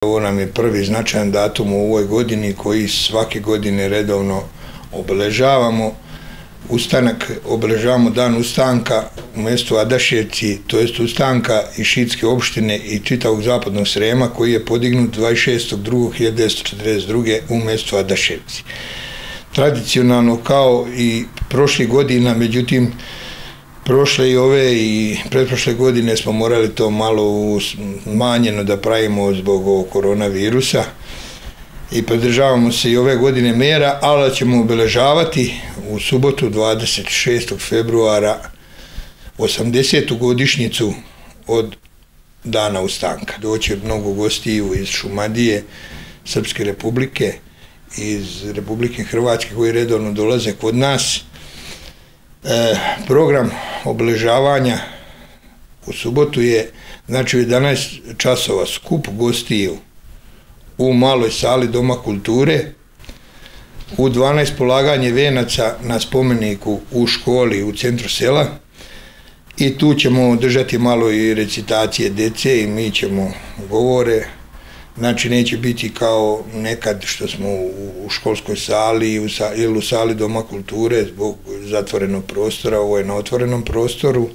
Ovo nam je prvi značajan datum u ovoj godini koji svake godine redovno obeležavamo. Ustanak, obeležavamo dan ustanka u mjestu Adaševci, to jest ustanka i šitske opštine i čitavog zapadnog Srema koji je podignut 26.2.1942. u mjestu Adaševci. Tradicionalno kao i prošli godina, međutim, prošle i ove i pretprošle godine smo morali to malo manjeno da pravimo zbog ovog koronavirusa i podržavamo se i ove godine mera, ali ćemo obeležavati u subotu 26. februara 80. godišnjicu od dana ustanka. Doće mnogo gostiju iz Šumadije, Srpske republike, iz Republike Hrvatske koji redovno dolaze kod nas. E, program obeležavanja u subotu je znači u 11 časova skup gostiju u maloj sali Doma kulture, u 12 polaganje venaca na spomeniku u školi u centru sela i tu ćemo držati malo i recitacije dece i mi ćemo govore, znači neće biti kao nekad što smo u školskoj sali ili u sali Doma kulture zbog zatvorenog prostora, ovo je na otvorenom prostoru,